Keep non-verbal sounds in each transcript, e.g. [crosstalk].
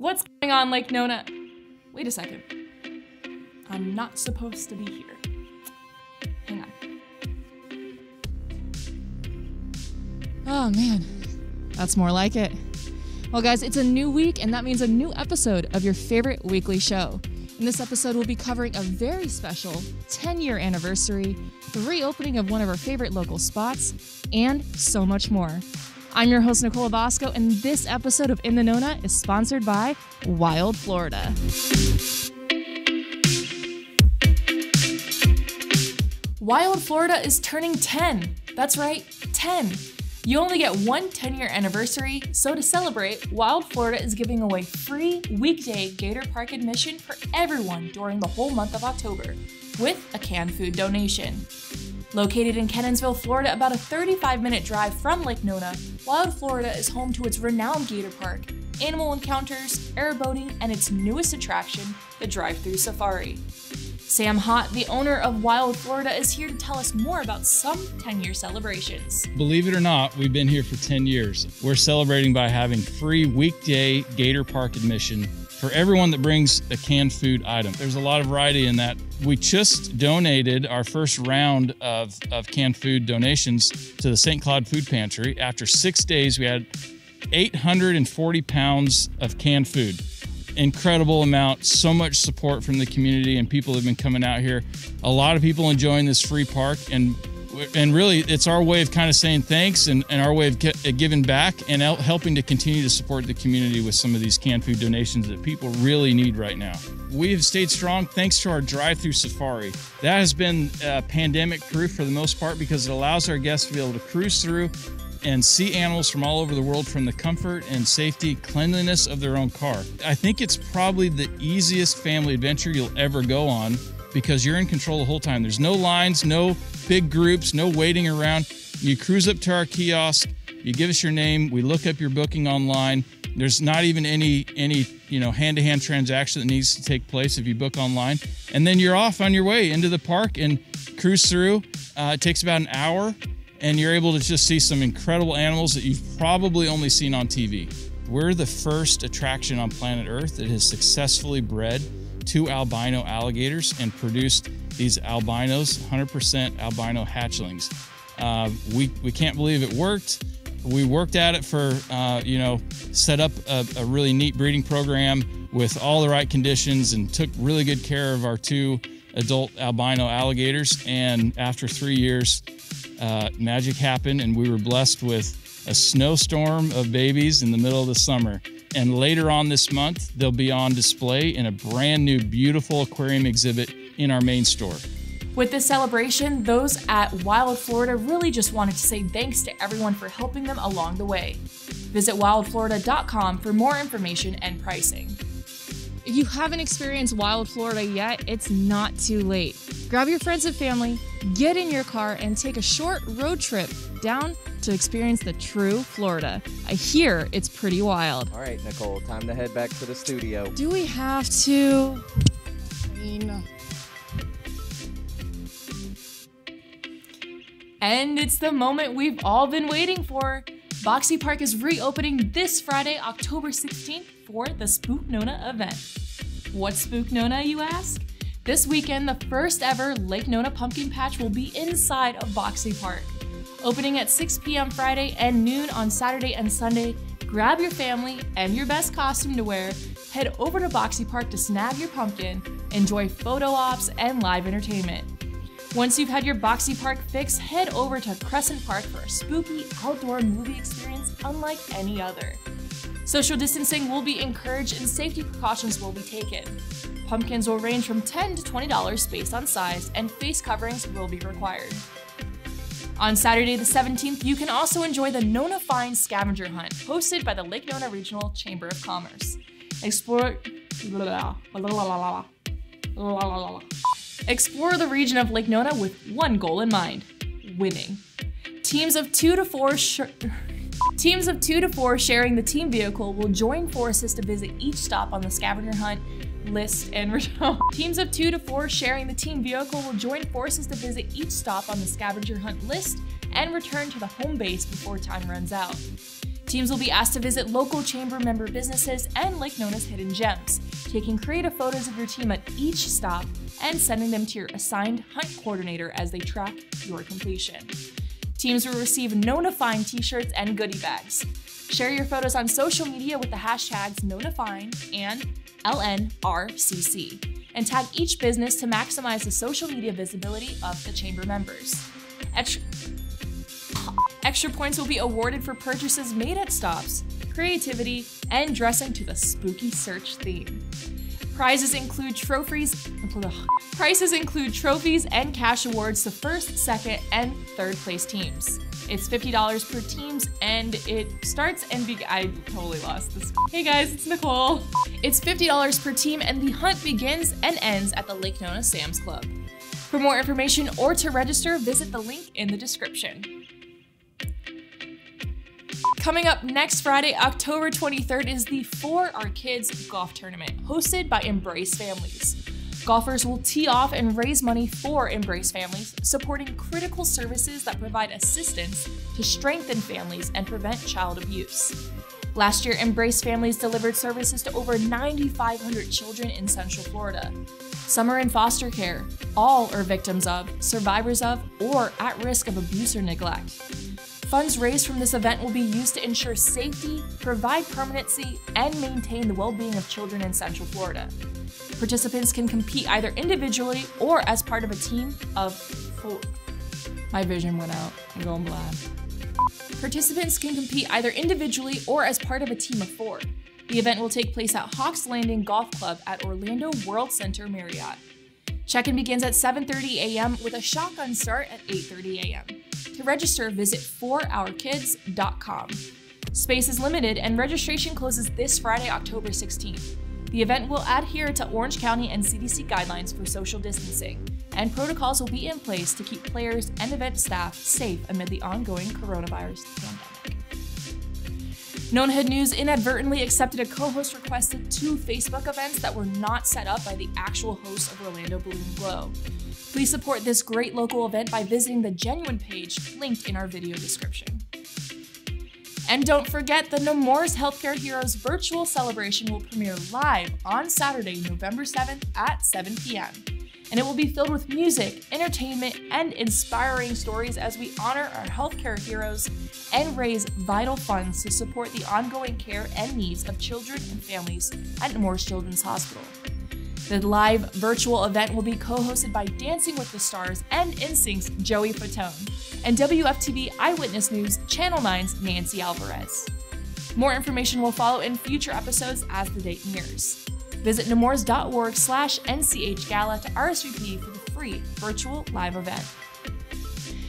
What's going on, Lake Nona? Wait a second. I'm not supposed to be here. Hang on. Oh man, that's more like it. Well, guys, it's a new week, and that means a new episode of your favorite weekly show. In this episode, we'll be covering a very special 10 year anniversary, the reopening of one of our favorite local spots, and so much more. I'm your host, Nicole Labosco, and this episode of In the Nona is sponsored by Wild Florida. Wild Florida is turning 10. That's right, 10. You only get one 10 year anniversary, so to celebrate, Wild Florida is giving away free weekday Gator Park admission for everyone during the whole month of October with a canned food donation. Located in Kenansville, Florida, about a 35 minute drive from Lake Nona, Wild Florida is home to its renowned Gator Park, animal encounters, airboating, and its newest attraction, the Drive Through Safari. Sam Haught, the owner of Wild Florida, is here to tell us more about some 10 year celebrations. Believe it or not, we've been here for 10 years. We're celebrating by having free weekday Gator Park admission for everyone that brings a canned food item. There's a lot of variety in that. We just donated our first round of, of canned food donations to the St. Cloud Food Pantry. After six days, we had 840 pounds of canned food incredible amount. So much support from the community and people have been coming out here. A lot of people enjoying this free park and and really it's our way of kind of saying thanks and, and our way of get, uh, giving back and helping to continue to support the community with some of these canned food donations that people really need right now we have stayed strong thanks to our drive-through safari that has been uh, pandemic proof for the most part because it allows our guests to be able to cruise through and see animals from all over the world from the comfort and safety, cleanliness of their own car. I think it's probably the easiest family adventure you'll ever go on because you're in control the whole time. There's no lines, no big groups, no waiting around. You cruise up to our kiosk, you give us your name, we look up your booking online. There's not even any any you know hand-to-hand transaction that needs to take place if you book online, and then you're off on your way into the park and cruise through. Uh, it takes about an hour and you're able to just see some incredible animals that you've probably only seen on TV. We're the first attraction on planet Earth that has successfully bred two albino alligators and produced these albinos, 100% albino hatchlings. Uh, we, we can't believe it worked. We worked at it for, uh, you know, set up a, a really neat breeding program with all the right conditions and took really good care of our two adult albino alligators. And after three years, uh, magic happened, and we were blessed with a snowstorm of babies in the middle of the summer. And later on this month, they'll be on display in a brand new, beautiful aquarium exhibit in our main store. With this celebration, those at Wild Florida really just wanted to say thanks to everyone for helping them along the way. Visit wildflorida.com for more information and pricing. If you haven't experienced Wild Florida yet, it's not too late. Grab your friends and family, get in your car, and take a short road trip down to experience the true Florida. I hear it's pretty wild. All right, Nicole, time to head back to the studio. Do we have to? I mean, and it's the moment we've all been waiting for. Boxi Park is reopening this Friday, October 16th for the SpookNona event. What's SpookNona, you ask? This weekend, the first ever Lake Nona Pumpkin Patch will be inside of Boxi Park. Opening at 6 p.m. Friday and noon on Saturday and Sunday, grab your family and your best costume to wear, head over to Boxi Park to snag your pumpkin, enjoy photo ops, and live entertainment. Once you've had your Boxi Park fix, head over to Crescent Park for a spooky outdoor movie experience unlike any other. Social distancing will be encouraged and safety precautions will be taken. Pumpkins will range from 10 to $20 based on size, and face coverings will be required. On Saturday the 17th, you can also enjoy the Nona Find Scavenger Hunt, hosted by the Lake Nona Regional Chamber of Commerce. Explore. Explore the region of Lake Nona with one goal in mind winning. Teams of two to four. Teams of two to four sharing the team vehicle will join forces to visit each stop on the scavenger hunt list and [laughs] return. Teams of two to four sharing the team vehicle will join forces to visit each stop on the scavenger hunt list and return to the home base before time runs out. Teams will be asked to visit local chamber member businesses and Lake Nona's hidden gems, taking creative photos of your team at each stop and sending them to your assigned hunt coordinator as they track your completion. Teams will receive NonaFind t-shirts and goodie bags. Share your photos on social media with the hashtags NonaFind and LNRCC, and tag each business to maximize the social media visibility of the chamber members. Extra, extra points will be awarded for purchases made at stops, creativity, and dressing to the spooky search theme. Prizes include trophies. Prizes include trophies and cash awards to first, second, and third place teams. It's $50 per teams and it starts and be I totally lost this. Hey guys, it's Nicole. It's $50 per team and the hunt begins and ends at the Lake Nona Sam's Club. For more information or to register, visit the link in the description. Coming up next Friday, October 23rd, is the Fore Our Kids Golf Tournament, hosted by Embrace Families. Golfers will tee off and raise money for Embrace Families, supporting critical services that provide assistance to strengthen families and prevent child abuse. Last year, Embrace Families delivered services to over 9,500 children in Central Florida. Some are in foster care, all are victims of, survivors of, or at risk of abuse or neglect. Funds raised from this event will be used to ensure safety, provide permanency, and maintain the well being of children in Central Florida. Participants can compete either individually or as part of a team of four. My vision went out. I'm going blind. Participants can compete either individually or as part of a team of four. The event will take place at Hawks Landing Golf Club at Orlando World Center Marriott. Check-in begins at 7:30 a.m. with a shotgun start at 8:30 a.m. To register, visit 4ourkids.com. Space is limited and registration closes this Friday, October 16th. The event will adhere to Orange County and CDC guidelines for social distancing, and protocols will be in place to keep players and event staff safe amid the ongoing coronavirus pandemic. Nona News inadvertently accepted a co host request two Facebook events that were not set up by the actual host of Orlando Balloon Glow. Please support this great local event by visiting the Genuine page linked in our video description. And don't forget the Nemours Healthcare Heroes virtual celebration will premiere live on Saturday, November 7th at 7 p.m. And it will be filled with music, entertainment, and inspiring stories as we honor our healthcare heroes and raise vital funds to support the ongoing care and needs of children and families at Nemours Children's Hospital. The live virtual event will be co hosted by Dancing with the Stars and NSYNC's Joey Fatone and WFTV Eyewitness News Channel 9's Nancy Alvarez. More information will follow in future episodes as the date nears. Visit nemours.org slash nchgala to RSVP for the free virtual live event.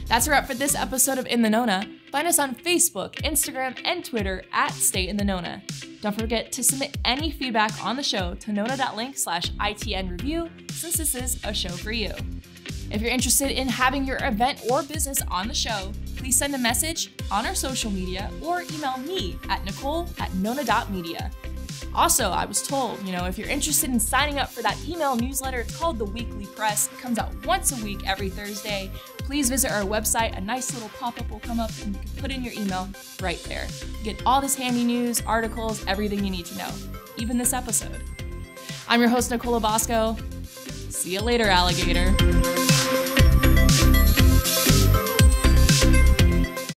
That's a wrap for this episode of In the Nona. Find us on Facebook, Instagram, and Twitter at Stay in the Nona. Don't forget to submit any feedback on the show to nona.link slash ITN review since this is a show for you. If you're interested in having your event or business on the show, please send a message on our social media or email me at nicole at nona.media. Also, I was told, you know, if you're interested in signing up for that email newsletter, it's called The Weekly Press. It comes out once a week every Thursday. Please visit our website. A nice little pop up will come up and you can put in your email right there. Get all this handy news, articles, everything you need to know, even this episode. I'm your host, Nicole Labosco. See you later, alligator.